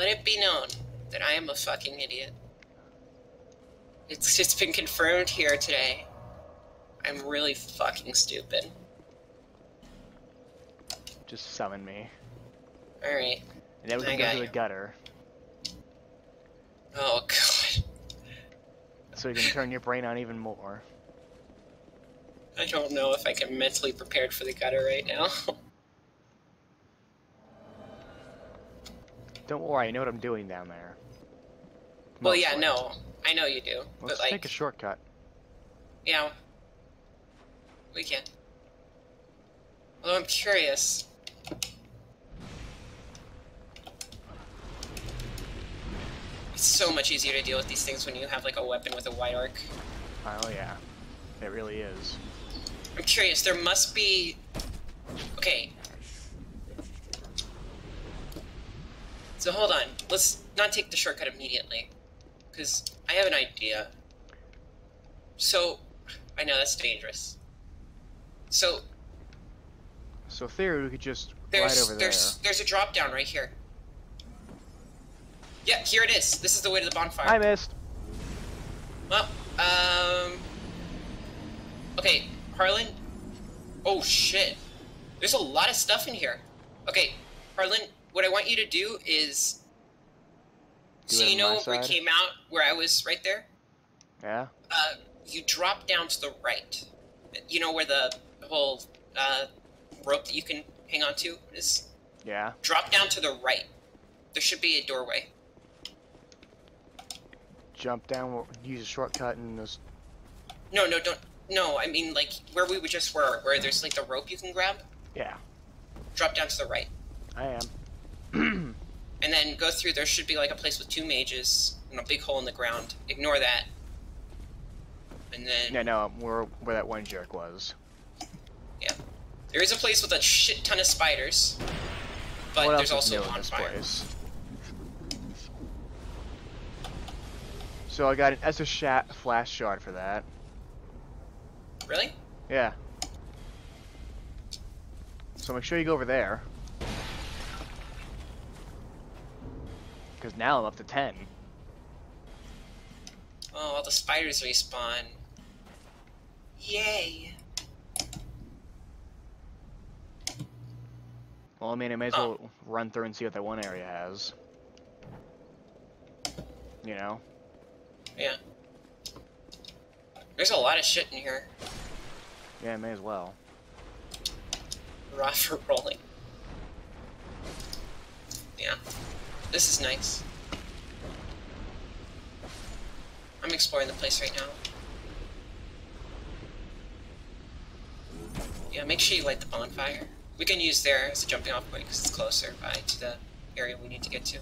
Let it be known that I am a fucking idiot. It's it's been confirmed here today. I'm really fucking stupid. Just summon me. Alright. And then we I can go to the gutter. Oh god. So you can turn your brain on even more. I don't know if I can mentally prepared for the gutter right now. Don't worry, I know what I'm doing down there. well, yeah, Mostly. no. I know you do. Let's but like take a shortcut. Yeah. We can. Although I'm curious. It's so much easier to deal with these things when you have like a weapon with a wide arc. Oh yeah, it really is. I'm curious, there must be Okay. So hold on. Let's not take the shortcut immediately. Cause I have an idea. So I know that's dangerous. So So theory, we could just There's ride over there's there's a drop down right here. Yeah, here it is. This is the way to the bonfire. I missed. Well, um. Okay, Harlan. Oh shit. There's a lot of stuff in here. Okay, Harlan. What I want you to do is. Do so you know where we came out, where I was right there. Yeah. Uh, you drop down to the right. You know where the whole uh, rope that you can hang on to is. Yeah. Drop down to the right. There should be a doorway. Jump down. Use a shortcut and just. No, no, don't. No, I mean like where we just were, where there's like the rope you can grab. Yeah. Drop down to the right, I am. And then go through. There should be like a place with two mages and a big hole in the ground. Ignore that. And then yeah. No, we're where that one jerk was. Yeah, there is a place with a shit ton of spiders, but what there's also a bonfire. place? So I got an Esser Shat flash shard for that. Really? Yeah. So make sure you go over there. Because now I'm up to 10. Oh, all the spiders respawn. Yay! Well, I mean, I may as Oh. well run through and see what that one area has. You know? Yeah. There's a lot of shit in here. Yeah, I may as well. Raw for rolling. Yeah. This is nice. I'm exploring the place right now. Yeah, make sure you light the bonfire. We can use there as a jumping off point because it's closer by to the area we need to get to.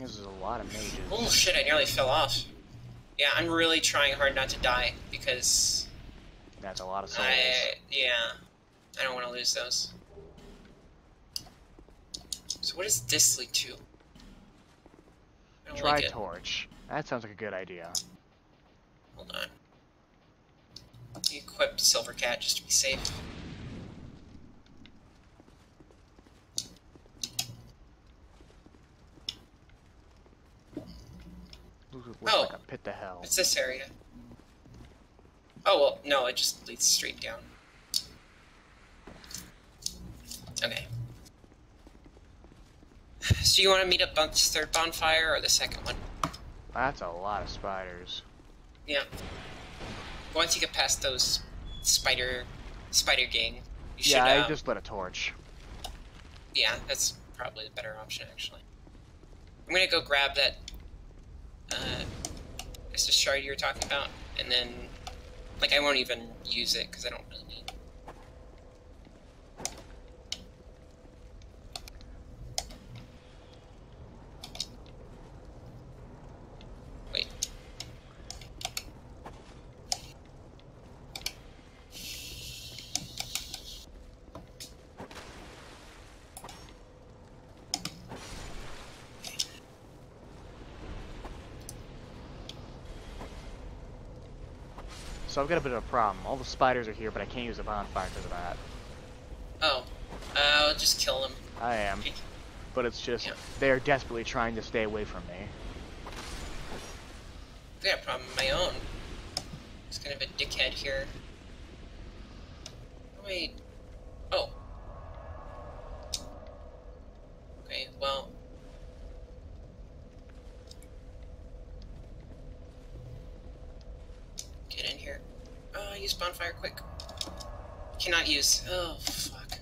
This is a lot of mages. Oh shit, I nearly fell off. Yeah, I'm really trying hard not to die because That's a lot of souls. I yeah, I don't want to lose those. So what does this lead to? Try like torch. That sounds like a good idea. Hold on. Equip Silvercat just to be safe. Looks Oh. like a pit to hell. It's this area. Oh well, no, it just leads straight down. Okay. So you want to meet up Bunk's third bonfire or the second one? That's a lot of spiders. Yeah. Once you get past those spider spider gang, you should. yeah, I um, just lit a torch. Yeah, that's probably the better option actually. I'm gonna go grab that uh Mr. shard you were talking about, and then like I won't even use it because I don't really need. Wait. So I've got a bit of a problem. All the spiders are here, but I can't use a bonfire because of that. Oh. Uh, I'll just kill them. I am. But it's just, Yeah. they're desperately trying to stay away from me. I've got a problem of my own. It's kind of a dickhead here. Wait. Oh. Okay, well. Get in here. Oh, use bonfire quick. Cannot use. Oh, fuck.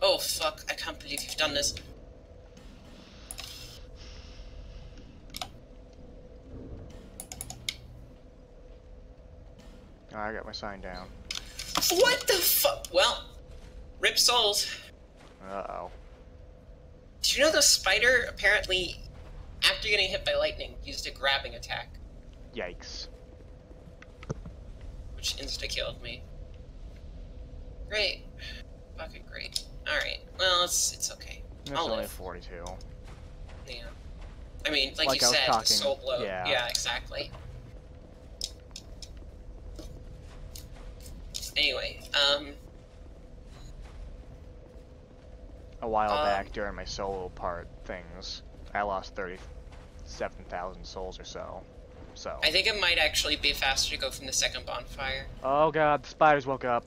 Oh, fuck. I can't believe you've done this. Oh, I got my sign down. What the fuck? Well, rip souls. Uh-oh. Did you know the spider apparently, after getting hit by lightning, used a grabbing attack, Yikes. which insta killed me. Great. Fucking great. Alright. Well, it's it's okay. That's I'll only live. 42. Yeah. I mean, like, Like you said, talking, the soul blow. yeah. yeah, exactly. Anyway, um, A while Um, back during my solo part things, I lost 37,000 souls or so. So. I think it might actually be faster to go from the second bonfire. Oh god, the spiders woke up.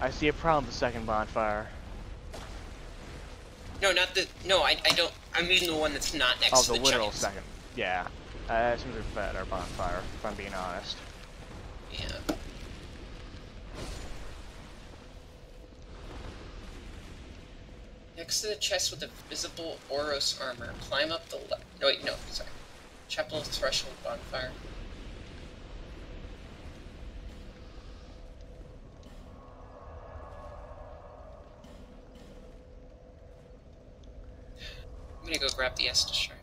I see a problem with the second bonfire. no, not the. No, I, I don't. I mean the one that's not next Oh, to the. Oh the literal giants. second. Yeah. Uh, it seems like a better bonfire, if I'm being honest. Yeah. Next to the chest with the visible Oros armor, climb up the le- No, wait, no, sorry. Chapel Threshold Bonfire. I'm gonna go grab the Estus shard.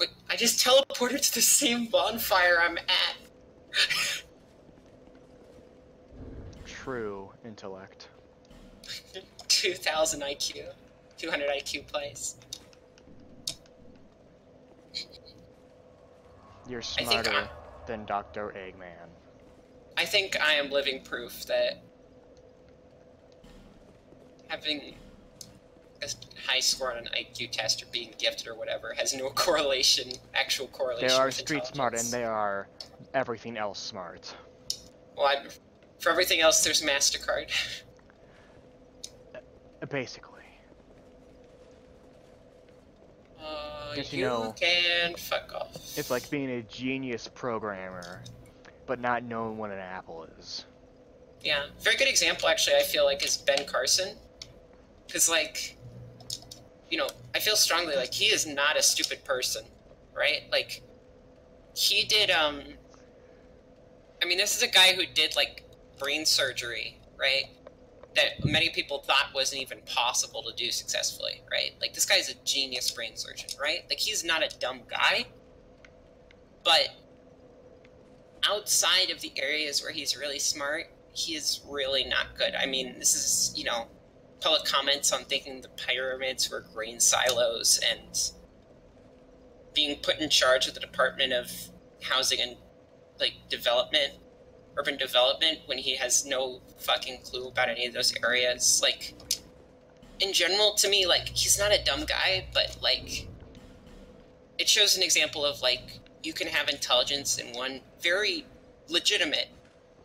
Wait, I just teleported to the same bonfire I'm at. True intellect. 2000 IQ. 200 IQ place. You're smarter than Dr. Eggman. I think I am living proof that having a high score on an IQ test or being gifted or whatever has no correlation, actual correlation. They are street smart and they are everything else smart. Well, I'm, for everything else, there's Mastercard. Uh, Basically. Uh, you, you know- can fuck off. It's like being a genius programmer, but not knowing what an apple is. Yeah, very good example actually. I feel like is Ben Carson, because like, you know, I feel strongly like he is not a stupid person, right? Like, he did. Um, I mean, this is a guy who did like brain surgery, right? That many people thought wasn't even possible to do successfully, right? Like, this guy's a genius brain surgeon, right? Like, he's not a dumb guy, but outside of the areas where he's really smart, he is really not good. I mean, this is, you know, public comments on thinking the pyramids were grain silos and being put in charge of the Department of Housing and like development, urban development, when he has no fucking clue about any of those areas. Like, in general, to me, like, he's not a dumb guy, but like, it shows an example of like, you can have intelligence in one very legitimate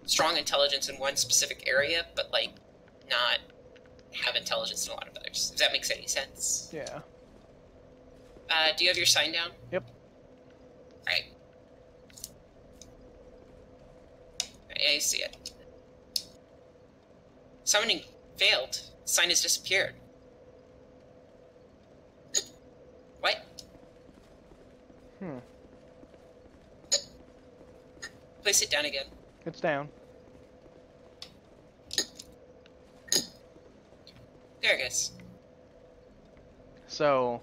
strong intelligence in one specific area, but like not have intelligence in a lot of others. If that makes any sense. Yeah. Uh, do you have your sign down? Yep. Right. I see it. Summoning failed. Sign has disappeared. What? Hmm. Place it down again. It's down. There it is. So,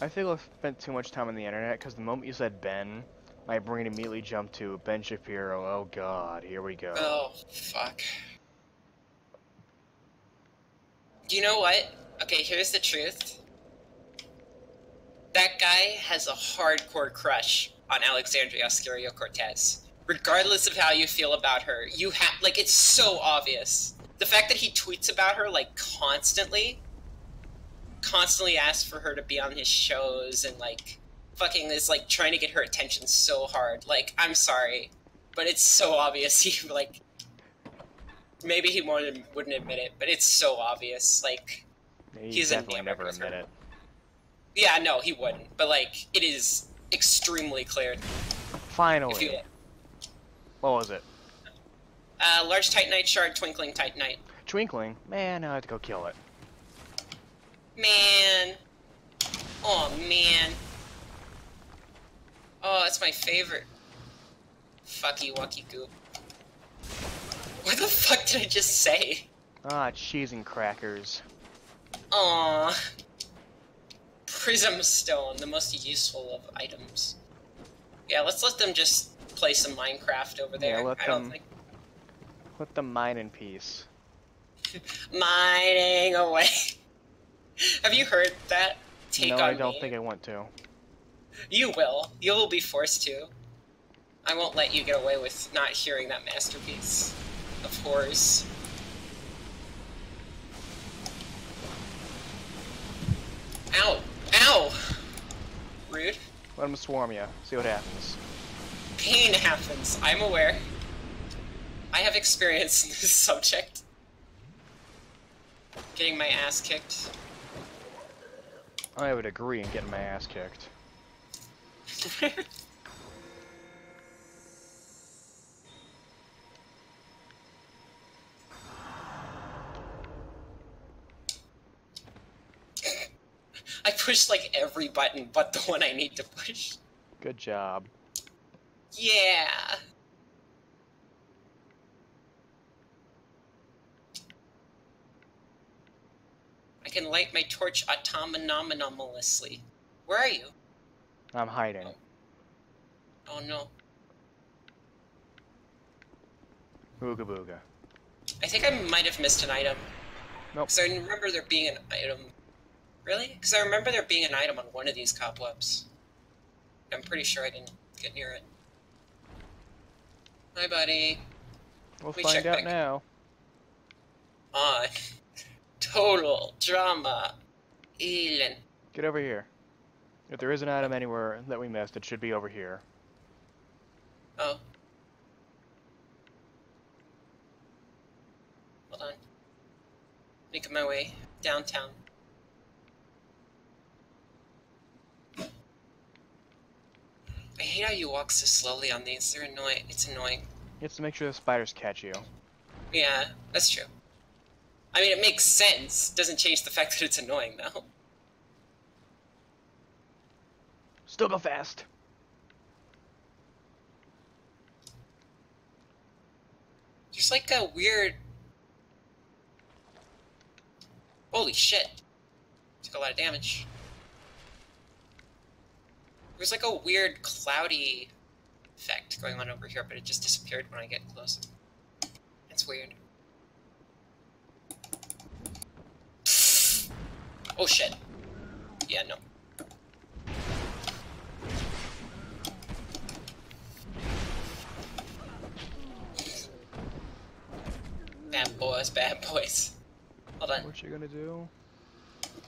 I think I've spent too much time on the internet because the moment you said Ben, my brain immediately jumped to Ben Shapiro. Oh god, here we go. Oh, fuck. You know what? Okay, here's the truth. that guy has a hardcore crush on Alexandria Ocasio-Cortez. Regardless of how you feel about her, you have like it's so obvious. The fact that he tweets about her like constantly, constantly asks for her to be on his shows and like fucking is like trying to get her attention so hard. Like, I'm sorry, but it's so obvious he like maybe he wouldn't wouldn't admit it, but it's so obvious. Like He He's definitely never her. admit it. Yeah, no, he wouldn't. But like, it is extremely clear. Finally. What was it? Uh, large titanite shard, twinkling titanite. Twinkling? Man, I have to go kill it. Man, oh man, oh, that's my favorite. Fucky wucky goop. What the fuck did I just say? Ah, cheese and crackers. Aw. Prism stone, the most useful of items. Yeah, let's let them just play some Minecraft over there. Yeah, let I don't them- think Let them mine in peace. mining away. Have you heard that? Take no, on I don't me. think I want to. You will. You will be forced to. I won't let you get away with not hearing that masterpiece of horrors. Ow! Ow! Rude. Let them swarm you. See what happens. Pain happens. I'm aware. I have experience in this subject. Getting my ass kicked. I would agree in getting my ass kicked. I pushed like every button but the one I need to push. Good job. Yeah. Can light my torch autonomously. Where are you? I'm hiding. Oh, oh no. Booga booga. I think I might have missed an item. Nope. Because I remember there being an item. Really? Because I remember there being an item on one of these cobwebs. I'm pretty sure I didn't get near it. Hi, buddy. We'll We find out back. now. On. Ah. Total drama. Elin. Get over here. If there is an item anywhere that we missed, it should be over here. Oh. Hold on. Making my way downtown. I hate how you walk so slowly on these. They're annoying. It's annoying. You have to make sure the spiders catch you. Yeah, that's true. I mean, it makes sense. Doesn't change the fact that it's annoying, though. Still go fast. There's like a weird. Holy shit. Took a lot of damage. There's like a weird cloudy effect going on over here, but it just disappeared when I get close. It's weird. Oh shit. Yeah, no. Bad boys, bad boys. Hold on. What you gonna do?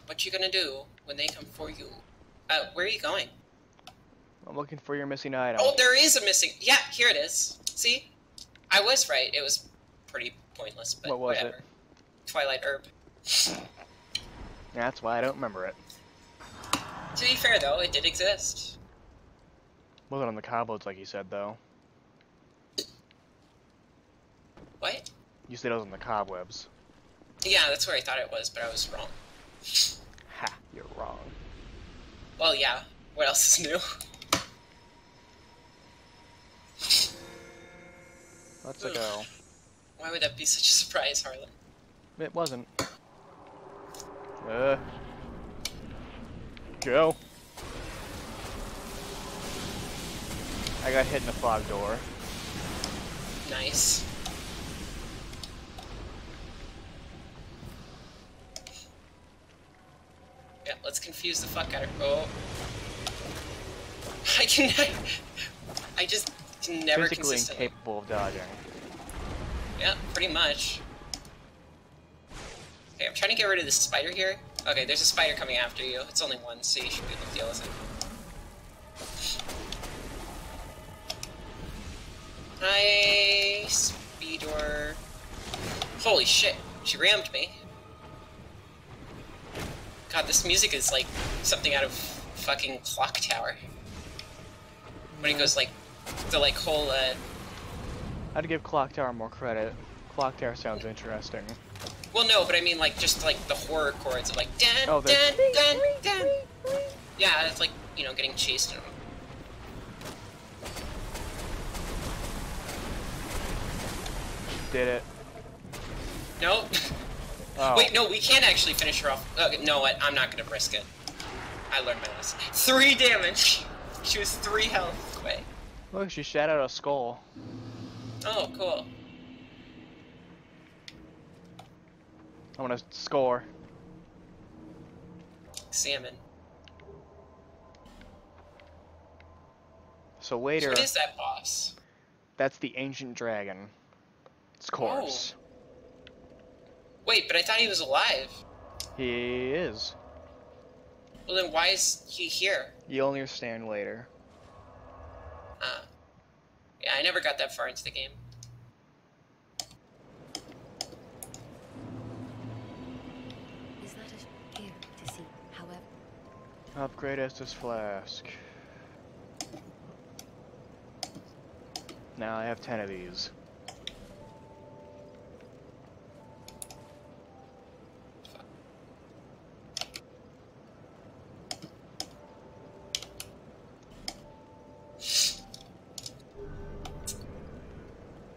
What you gonna do when they come for you? Uh, where are you going? I'm looking for your missing item. Oh, there is a missing. Yeah, here it is. See, I was right. It was pretty pointless, but What was it? whatever. Twilight herb. That's why I don't remember it. To be fair, though, it did exist. Wasn't on the cobwebs like you said though. What? You said it was on the cobwebs. Yeah, that's where I thought it was, but I was wrong. Ha! You're wrong. Well, yeah. What else is new? Let's go. Why would that be such a surprise, Harlan? It wasn't. Uh. Go. I got hit in the fog door. Nice. Yeah, let's confuse the fuck out of. Oh, I can. I just can never Physically consistently. incapable of dodging. Yeah, pretty much. Okay, I'm trying to get rid of this spider here. Okay, there's a spider coming after you. It's only one, so you should be able to deal with it. Nice. Speedor. Holy shit, she rammed me. God, this music is like something out of fucking Clock Tower. When it goes like, the like whole, uh, I'd give Clock Tower more credit. Clock Tower sounds interesting. Well, no, but I mean like just like the horror chords of like dun Oh, dun dun dun. Yeah, it's like you know getting chased. And... Did it. No, Oh. wait, no, we can't actually finish her off. Okay, no, what? I'm not gonna risk it. I learned my lesson. Three damage. She was three health away. Look, she shat out a skull. Oh, cool. I'm gonna score. Salmon. So So later, what is that boss? that's the ancient dragon. It's corpse. Wait, but I thought he was alive. He is. Well, then why is he here? You'll understand later. Ah. Yeah, I never got that far into the game. Is that a here to see? However, Upgrade Estus Flask. Now I have 10 of these.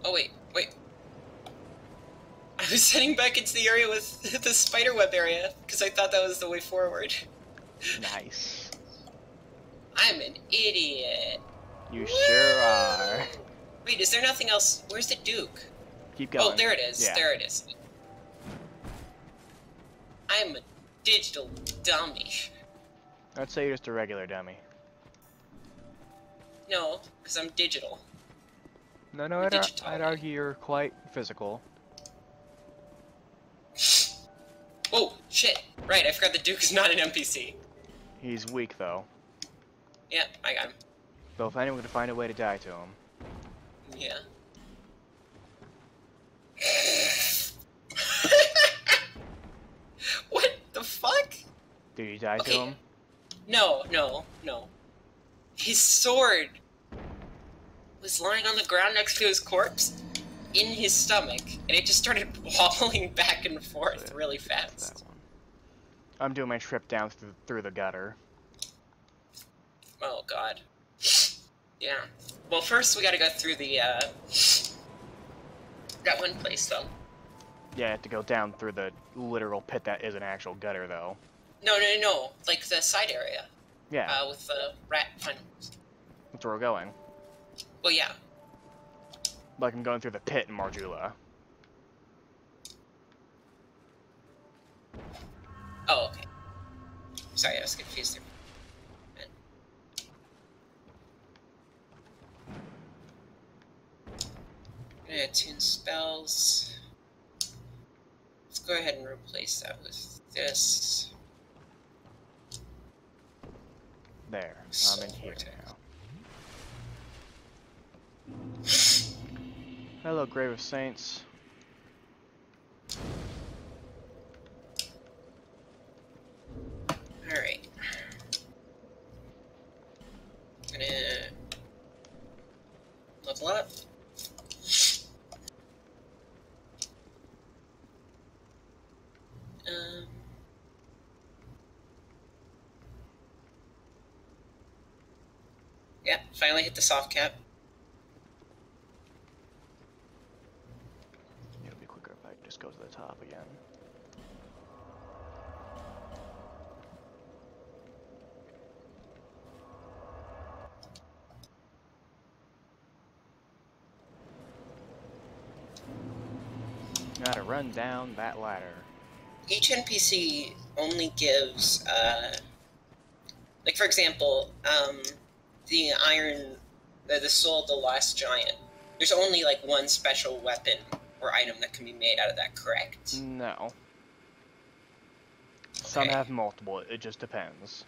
Oh wait, wait. I was heading back into the area with the spiderweb area because I thought that was the way forward. Nice. I'm an idiot. You sure are. Wait, is there nothing else? Where's the Duke? Keep oh, going. Oh, there it is. Yeah. There it is. I'm a digital dummy. I'd say you're just a regular dummy. No, because I'm digital. No, no, I'd, ar- I'd argue you're quite physical. Oh, shit. Right, I forgot the Duke is not an NPC. He's weak, though. Yeah, I got him. Though if anyone could find a way to die to him. Yeah. what the fuck? Did you die Okay. to him? No, no, no. His sword was lying on the ground next to his corpse in his stomach, and it just started wobbling back and forth really fast. I'm doing my trip down through, through the gutter. Oh god. Yeah. Well, first we gotta go through the, uh, that one place, though. Yeah, I have to go down through the literal pit that is an actual gutter, though. No, no, no, like the side area, Yeah, uh, with the rat funnels. that's where we're going. Well, yeah. Like I'm going through the pit in Majula. Oh, okay. Sorry, I was confused there. Gonna tune spells. Let's go ahead and replace that with this. There, I'm in here now. Hello, Grave of Saints. Alright. Gonna level up. Um, yeah, finally hit the soft cap. It'll be quicker if I just go to the top again. Gotta run down that ladder. each NPC only gives, uh, like for example, um, the iron, the, the soul of the lost giant, there's only like one special weapon or item that can be made out of that, correct? No. Some have multiple. It just depends.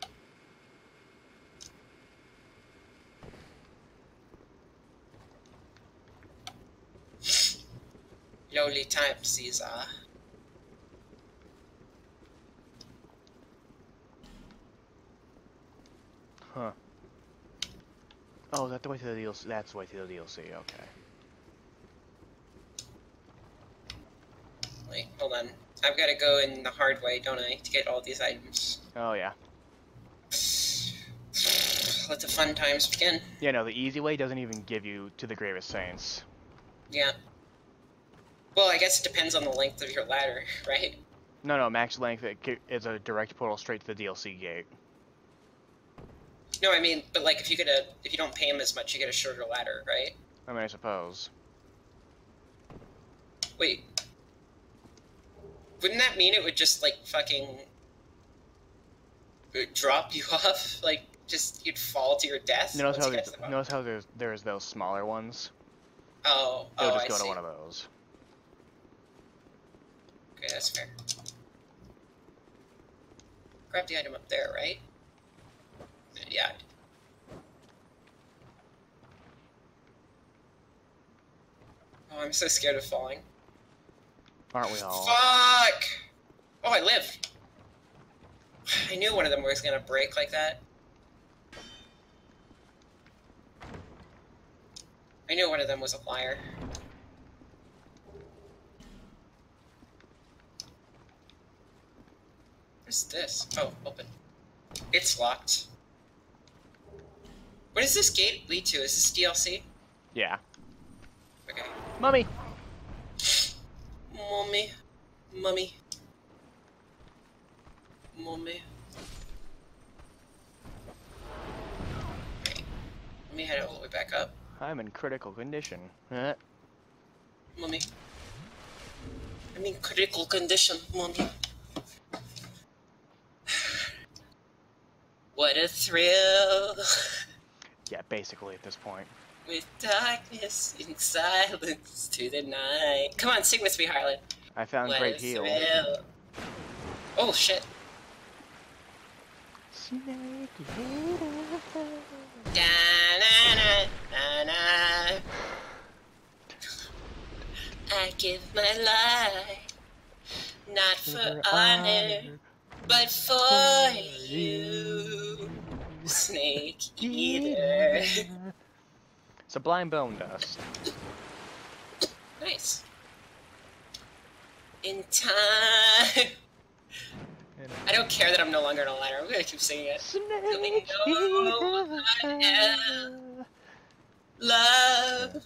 Lowly times these uh, are. Huh. Oh, is that the way to the DLC? That's the way to the DLC. Okay. Wait, hold on. I've got to go in the hard way, don't I, to get all these items. Oh yeah. Let the fun times begin. Yeah, no, the easy way doesn't even give you to the Grave of Saints. Yeah. Well, I guess it depends on the length of your ladder, right? No, no, max length is a direct portal straight to the DLC gate. No, I mean, but like if you get a, if you don't pay him as much, you get a shorter ladder, right? I mean, I suppose. Wait. Wouldn't that mean it would just like fucking drop you off? Like just you'd fall to your death? Notice how you there's, the notice how there's there's those smaller ones. Oh, It'll oh, just I go see. to one of those. Okay, that's fair. Grab the item up there, right? Yeah. Oh, I'm so scared of falling. Aren't we all? Fuck! Oh, I live. I knew one of them was gonna break like that. I knew one of them was a liar. What's this? Oh, open. It's locked. What does this gate lead to? Is this DLC? Yeah. Okay. Mummy! Mommy. Mummy. Mommy. Wait. Let me head all the way back up. I'm in critical condition. Huh? Mommy. I'm in critical condition, mommy. What a thrill. Yeah, basically at this point. With darkness and silence to the night. Come on, sing with me, Harlan. I found what Great Heal. thrill. Oh, shit. Snake Da, na, na, na. I give my life, not for honor, but for you, Snake Eater. Sublime Bone Dust. Nice. In time. I don't care that I'm no longer in a ladder. I'm gonna keep singing it. Snake am. Love.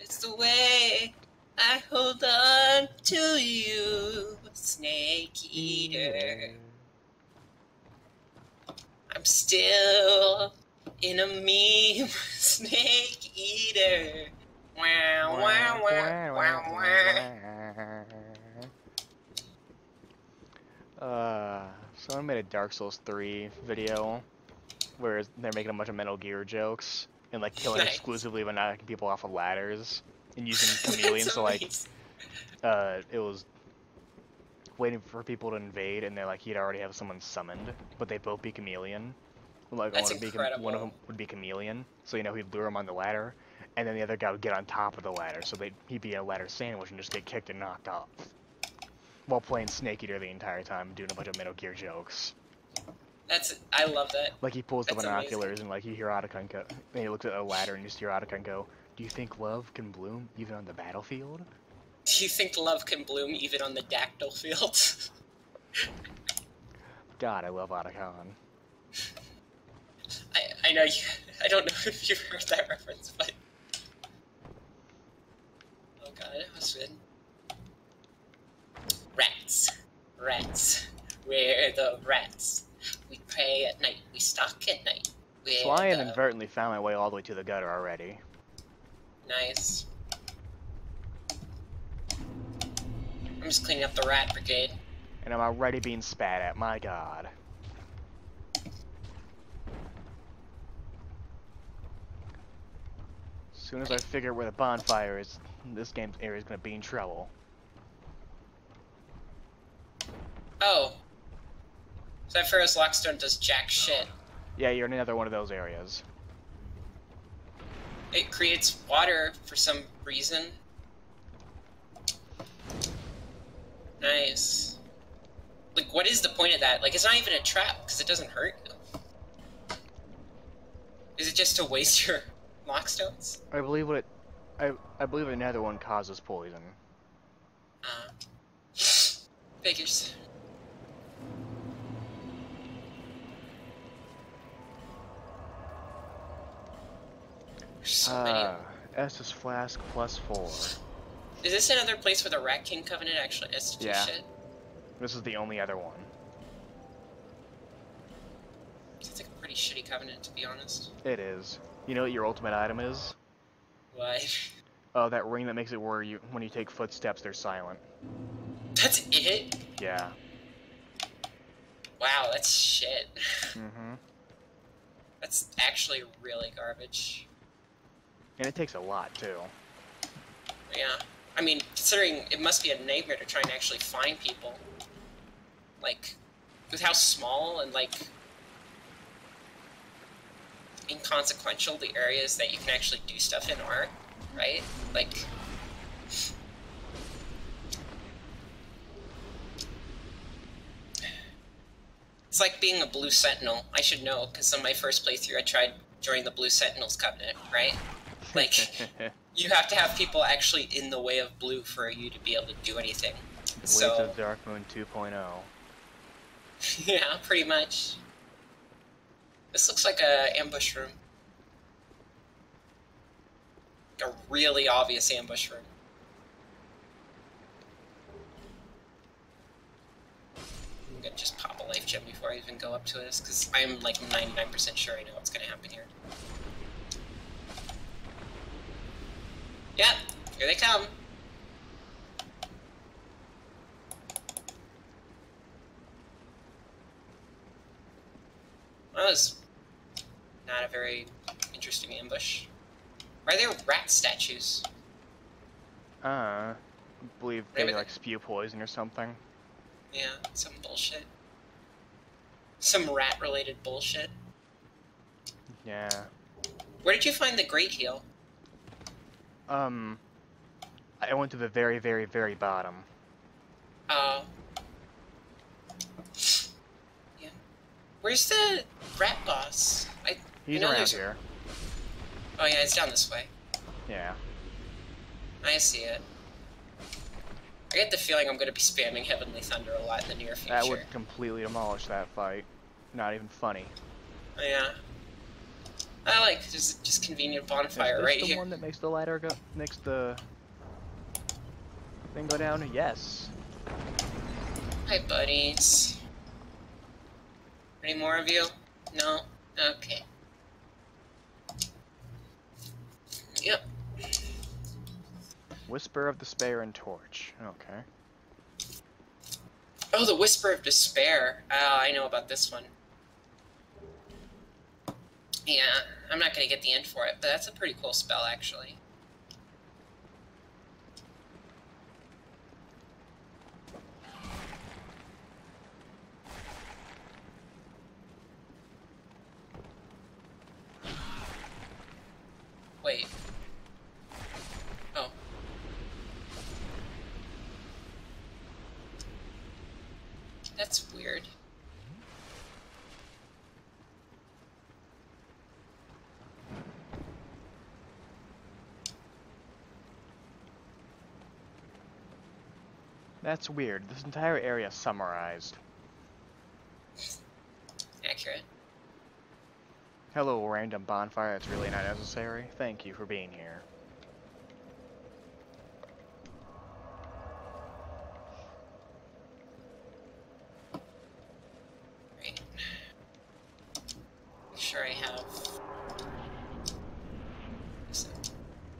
It's the way I hold on to you, Snake Eater. I'm still in a meme, Snake Eater. Wow, wow, wow, wow, wow. Uh, someone made a Dark Souls 3 video where they're making a bunch of Metal Gear jokes and like killing Nice. exclusively but knocking people off of ladders and using chameleons to like uh it was waiting for people to invade and they're like he'd already have someone summoned but they'd both be chameleon. Like That's one would be one of them would be chameleon. So you know he'd lure him on the ladder and then the other guy would get on top of the ladder so they he'd be a ladder sandwich and just get kicked and knocked off. While playing Snake Eater the entire time doing a bunch of Metal Gear jokes. That's I love that. like he pulls the binoculars amazing. and like you hear Otacon go and he looks at a ladder and you see Otacon go do you think love can bloom even on the battlefield Do you think love can bloom even on the dactyl field? God I love Otacon I, I know you. I don't know if you've heard that reference, but oh god, it was good. Rats, rats, we're the rats. We pray at night. We stalk at night. We're So I the... inadvertently found my way all the way to the gutter already. Nice. I'm just cleaning up the rat brigade. And I'm already being spat at, my god. As soon as I figure where the bonfire is, this game's area is gonna be in trouble. Oh. Pharros' Lockstone does jack shit. Yeah, you're in another one of those areas. It creates water for some reason. Nice. Like, what is the point of that? Like, it's not even a trap, because it doesn't hurt you. Is it just to waste your lockstones? I believe what it, I I believe another one causes poison. Uh, figures. So many. Ah, Estus flask plus four. Is this another place where the Rat King Covenant actually to Yeah. shit? This is the only other one. It's like a pretty shitty covenant, to be honest. It is. You know what your ultimate item is? What? Oh, that ring that makes it where you when you take footsteps they're silent. That's it? Yeah. Wow, that's shit. Mm-hmm. That's actually really garbage. And it takes a lot too. Yeah. I mean, considering it must be a nightmare to try and actually find people. Like, with how small and, like, inconsequential the areas that you can actually do stuff in are, right? Like, it's like being a Blue Sentinel. I should know, because on my first playthrough I tried joining the Blue Sentinels Covenant, right? Like, you have to have people actually in the way of blue for you to be able to do anything. Blades So, of Dark Moon oh. 2.0. yeah, pretty much. This looks like a ambush room. A really obvious ambush room. I'm gonna just pop a life gem before I even go up to this, because I'm like 99% sure I know what's gonna happen here. Yep, here they come. That was not a very interesting ambush. Are there rat statues? Uh, I believe they Maybe- like spew poison or something. Yeah, some bullshit. Some rat related bullshit. Yeah. Where did you find the Great Heal? Um, I went to the very, very, very bottom. Oh. Yeah. Where's the rat boss? I. He's know around here. Oh yeah, it's down this way. Yeah. I see it. I get the feeling I'm going to be spamming Heavenly Thunder a lot in the near future. That would completely demolish that fight. Not even funny. Yeah. Like just just convenient bonfire this right the here. one that makes the ladder go makes the thing go down? Yes. Hi, buddies. Any more of you? No? Okay. Yep. Whisper of Despair and Torch. Okay. Oh, the Whisper of Despair. Oh, I know about this one. Yeah, I'm not gonna get the end for it, but that's a pretty cool spell, actually. Wait. Oh. That's weird. That's weird. This entire area summarized. Accurate. Hello, random bonfire. That's really not necessary. Thank you for being here. Right. Sure I have...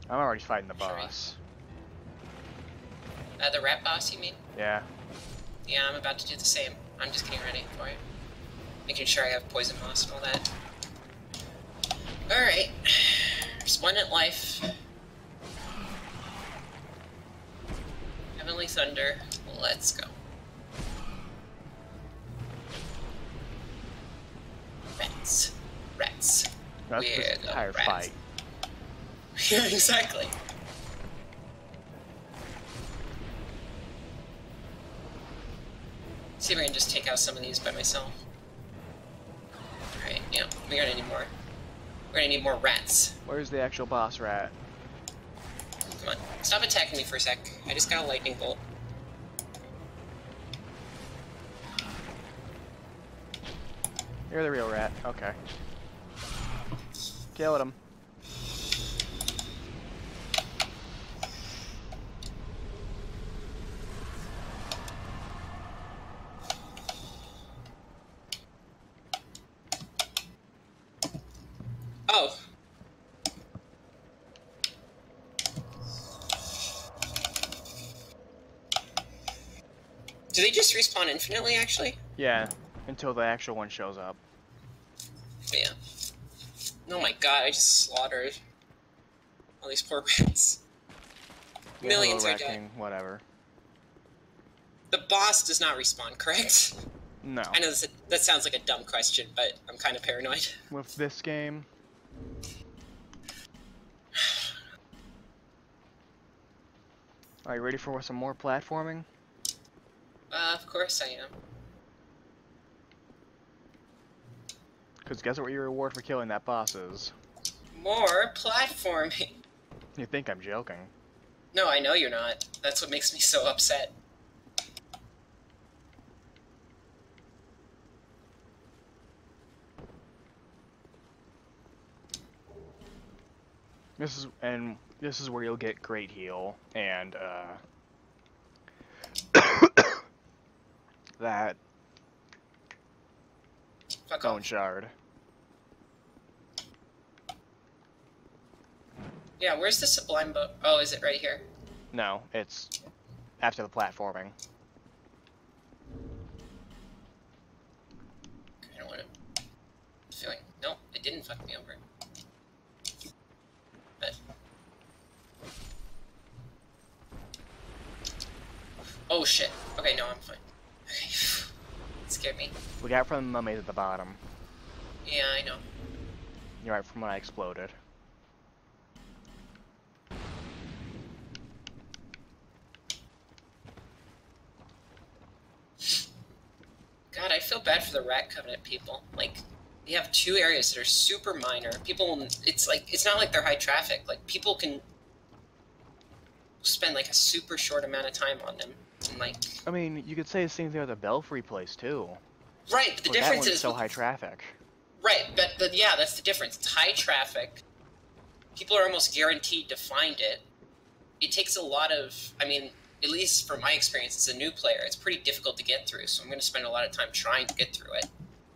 I'm already fighting the Sure. boss. Boss, you mean? Yeah. Yeah, I'm about to do the same. I'm just getting ready for it. Making sure I have poison moss and all that. Alright. There's one at life. Heavenly Thunder. Let's go. Rats. Rats. That's the entire rats. fight. Yeah, exactly. See if I can just take out some of these by myself. Alright, yeah, we're gonna need more. We're gonna need more rats. Where's the actual boss rat? Come on, stop attacking me for a sec. I just got a lightning bolt. You're the real rat. Okay. Killed him. Oh! Do respawn infinitely, actually? Yeah, until the actual one shows up. Yeah. Oh my god, I just slaughtered all these poor rats. Yeah, Millions are dead. Whatever. The boss does not respawn, correct? No. I know this, that sounds like a dumb question, but I'm kind of paranoid. With this game, are you ready for some more platforming? Uh, of course I am. Because guess what your reward for killing that boss is? More platforming. You think I'm joking. No, I know you're not. That's what makes me so upset. This is and this is where you'll get great heal and uh that Fuck bone off. shard. Yeah, where's the sublime boat? Oh, is it right here? No, it's after the platforming. I don't want to. Feeling. Nope, it didn't fuck me over. But. Oh shit. Okay, no, I'm fine. Scared me. We got from the mummies at the bottom. Yeah, I know. You're right from when I exploded. God, I feel bad for the Rat Covenant people. Like, they have two areas that are super minor. People, it's like, it's not like they're high traffic. Like, people can spend like a super short amount of time on them. Like, I mean, you could say the same thing with the Belfry place too. right, but the But that difference one's is so high traffic. Right, but, but yeah, that's the difference. It's high traffic. People are almost guaranteed to find it. It takes a lot of, I mean, at least from my experience as a new player, it's pretty difficult to get through. So I'm going to spend a lot of time trying to get through it.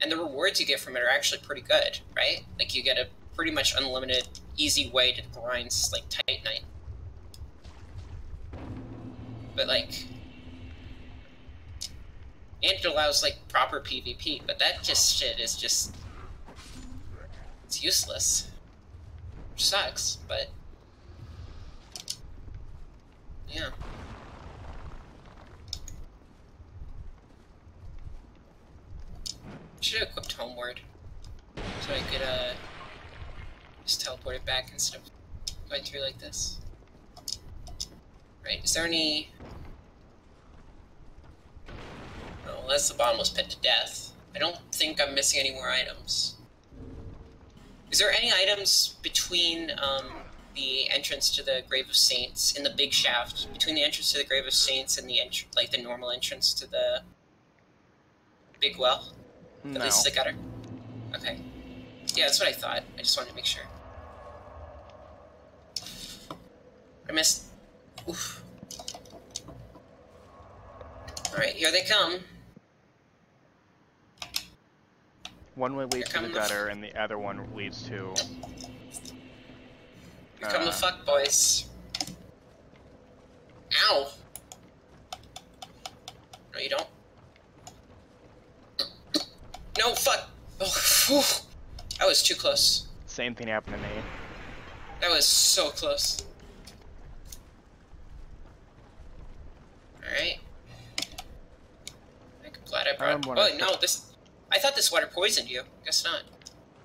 And the rewards you get from it are actually pretty good, right? Like you get a pretty much unlimited, easy way to grind like Titanite. But like, and it allows like proper PvP. But that just shit is just it's useless. Which sucks, but yeah. Should have equipped homeward. So I could uh just teleport it back instead of going through like this. Right, is there any The bottomless pit to death. I don't think I'm missing any more items. Is there any items between um, the entrance to the Grave of Saints in the big shaft, between the entrance to the Grave of Saints and the entr- like the normal entrance to the big well? No. At least the gutter. Okay. Yeah, that's what I thought. I just wanted to make sure. I missed. Oof. Alright, here they come. One way leads to Here the come the- gutter, and the other one leads to. Here come the Uh, fuck boys. Ow! No, you don't. No, fuck! Oh, phew. That was too close. Same thing happened to me. That was so close. Alright. I'm glad I brought. Um, when oh, no, this. I thought this water poisoned you. Guess not.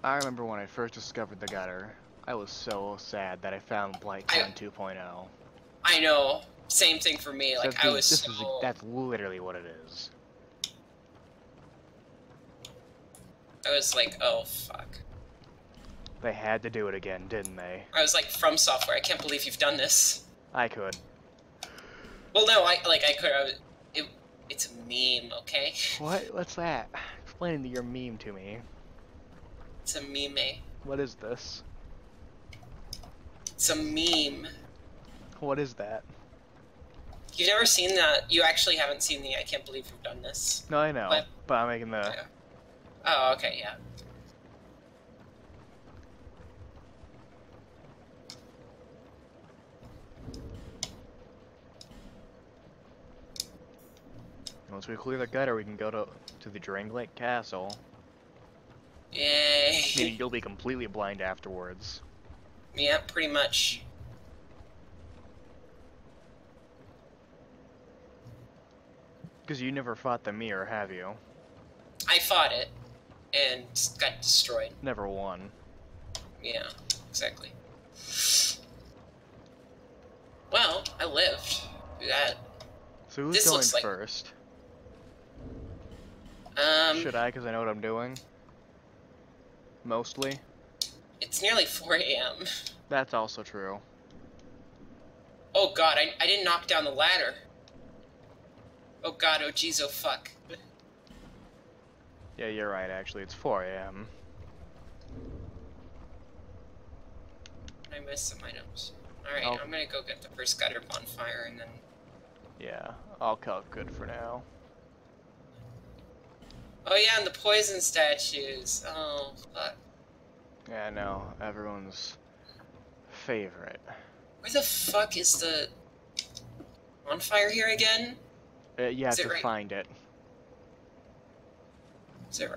I remember when I first discovered the gutter. I was so sad that I found Blight I- 2.0. I know. Same thing for me. Like, So I was this so. is that's literally what it is. I was like, oh, fuck. They had to do it again, didn't they? I was like, FromSoftware, I can't believe you've done this. I could. Well, no, I like I could. I was, it, it's a meme, okay? What? What's that? Explain your meme to me. It's a meme. What is this? It's a meme. What is that? You've never seen that. You actually haven't seen the. I can't believe you've done this. No, I know, What? but I'm making the. Yeah. Oh, okay, yeah. Once we clear the gutter, we can go to to the Drangleic Castle. Yay. You'll be completely blind afterwards. yeah, pretty much. Because you never fought the mirror, have you? I fought it and got destroyed. Never won. Yeah, exactly. Well, I lived through that. So who's This going looks like- first? Um, Should I? Because I know what I'm doing. Mostly. it's nearly 4 a.m. That's also true. Oh god, I, I didn't knock down the ladder. Oh god, oh jeez, oh fuck. Yeah, you're right. Actually, it's 4 a.m. I missed some items. Alright, Oh. I'm gonna go get the first gutter bonfire and then. Yeah, all calc good for now. Oh yeah, and the poison statues. Oh fuck. Yeah, no, everyone's favorite. Where the fuck is the bonfire here again? Uh, you have to right- find it. Is it?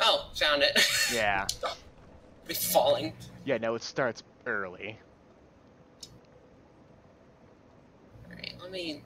Oh, found it. Yeah. Be falling. Yeah, no, it starts early. Alright, let me